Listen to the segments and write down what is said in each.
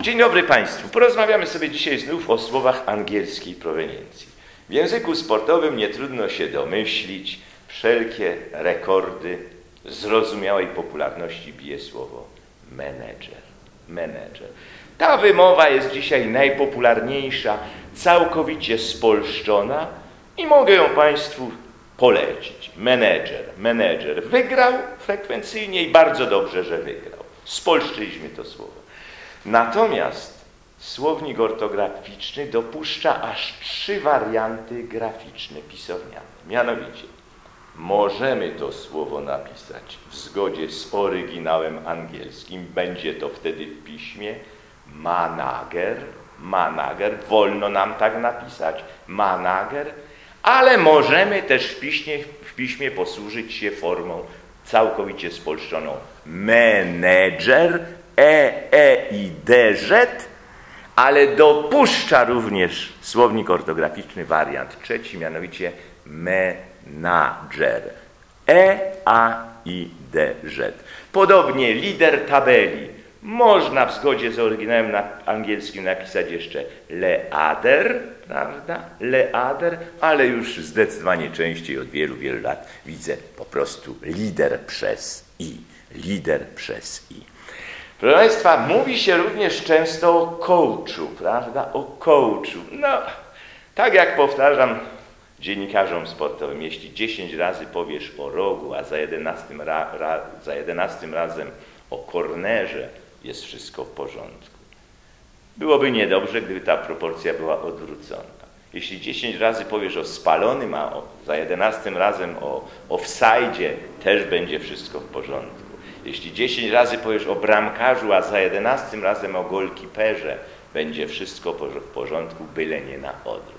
Dzień dobry Państwu. Porozmawiamy sobie dzisiaj znów o słowach angielskiej proweniencji. W języku sportowym nie trudno się domyślić, wszelkie rekordy zrozumiałej popularności bije słowo menedżer. Menedżer. Ta wymowa jest dzisiaj najpopularniejsza, całkowicie spolszczona i mogę ją Państwu polecić. Menedżer, menedżer. Wygrał frekwencyjnie i bardzo dobrze, że wygrał. Spolszczyliśmy to słowo. Natomiast słownik ortograficzny dopuszcza aż trzy warianty graficzne, pisowniane. Mianowicie, możemy to słowo napisać w zgodzie z oryginałem angielskim. Będzie to wtedy w piśmie manager, manager, wolno nam tak napisać, manager, ale możemy też w piśmie, w piśmie posłużyć się formą całkowicie spolszczoną menedżer, e, e i d, z, ale dopuszcza również słownik ortograficzny wariant trzeci, mianowicie menadżer. E, a i d, z. Podobnie lider tabeli. Można w zgodzie z oryginałem na angielskim napisać jeszcze leader, prawda? Leader, ale już zdecydowanie częściej od wielu, wielu lat widzę po prostu lider przez i. Lider przez i. Proszę Państwa, mówi się również często o coachu, prawda? O coachu. No, tak jak powtarzam dziennikarzom sportowym, jeśli 10 razy powiesz o rogu, a za 11, ra, ra, za 11 razem o kornerze, jest wszystko w porządku. Byłoby niedobrze, gdyby ta proporcja była odwrócona. Jeśli 10 razy powiesz o spalonym, a o, za 11 razem o offside, też będzie wszystko w porządku. Jeśli 10 razy powiesz o bramkarzu, a za 11 razem o golkiperze, będzie wszystko w porządku, byle nie na odwrót.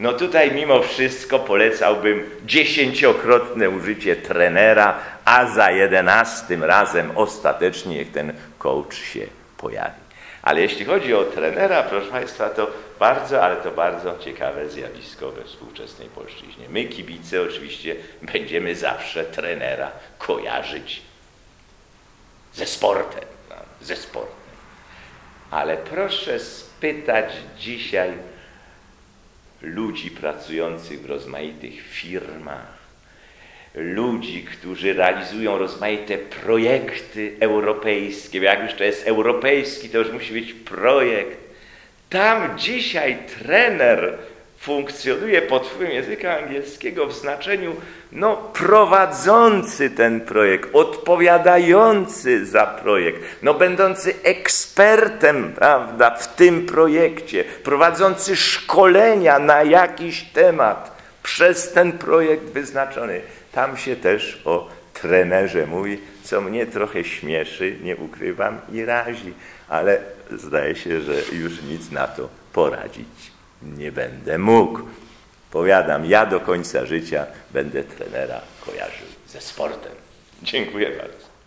No tutaj mimo wszystko polecałbym dziesięciokrotne użycie trenera, a za jedenastym razem ostatecznie niech ten coach się pojawi. Ale jeśli chodzi o trenera, proszę Państwa, to bardzo, ale to bardzo ciekawe zjawisko we współczesnej polszczyźnie. My, kibice, oczywiście będziemy zawsze trenera kojarzyć ze sportem, no, ze sportem. Ale proszę spytać dzisiaj ludzi pracujących w rozmaitych firmach, ludzi, którzy realizują rozmaite projekty europejskie. Jak już to jest europejski, to już musi być projekt. Tam dzisiaj trener funkcjonuje pod wpływem języka angielskiego w znaczeniu no, prowadzący ten projekt, odpowiadający za projekt, no, będący ekspertem prawda, w tym projekcie, prowadzący szkolenia na jakiś temat przez ten projekt wyznaczony. Tam się też o trenerze mówi, co mnie trochę śmieszy, nie ukrywam i razi, ale zdaje się, że już nic na to poradzić nie będę mógł. Powiadam, ja do końca życia będę trenera kojarzył ze sportem. Dziękuję bardzo.